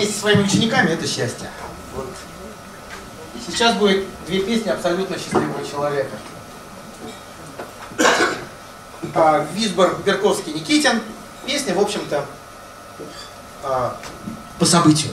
вместе со своими учениками, это счастье. Вот. Сейчас будет две песни абсолютно счастливого человека. А, Висбор, Берковский, Никитин. Песня, в общем-то, а, по событию.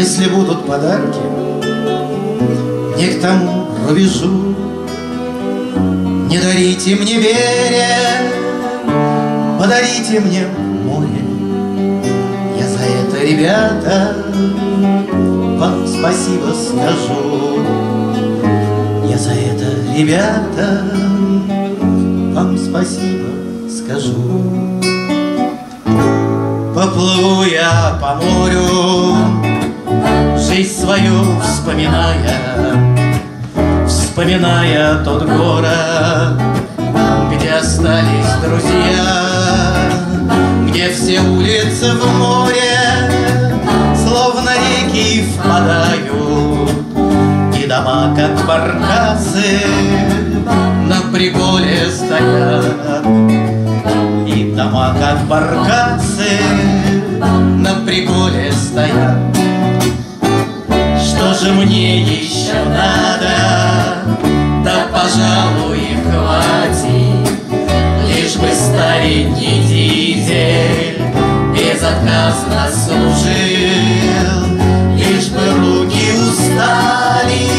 Если будут подарки Не к тому рубежу Не дарите мне берег Подарите мне море. Я за это, ребята Вам спасибо скажу. Я за это, ребята Вам спасибо скажу. Поплыву я по морю, жизнь свою вспоминая, Вспоминая тот город, где остались друзья, Где все улицы в море, словно реки впадают, И дома, как баркасы, на приколе стоят. И дома, как баркасы, на приколе стоят. Мне еще надо? Да, пожалуй, хватит, Лишь бы старенький дизель Безотказно служил, Лишь бы руки устали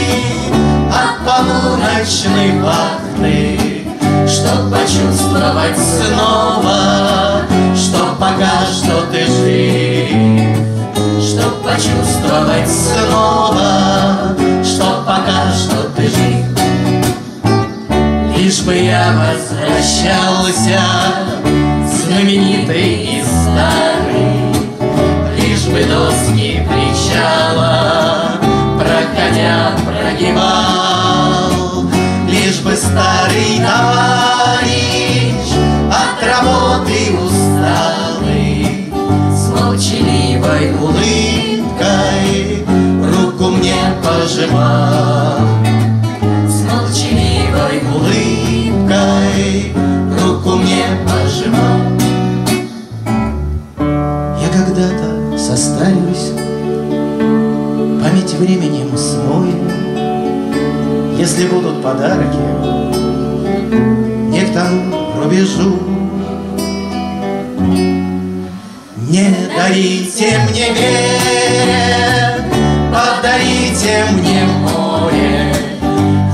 От полуночной вахты, Чтоб почувствовать снова, Что пока что ты жив. Чтоб почувствовать снова, жив. Лишь бы я возвращался, Знаменитый если будут подарки Не к рубежу Не дарите мне берег Подарите мне море.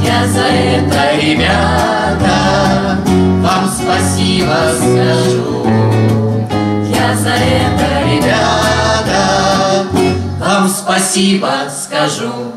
Я за это, ребята Вам спасибо скажу. Я за это, ребята Вам спасибо скажу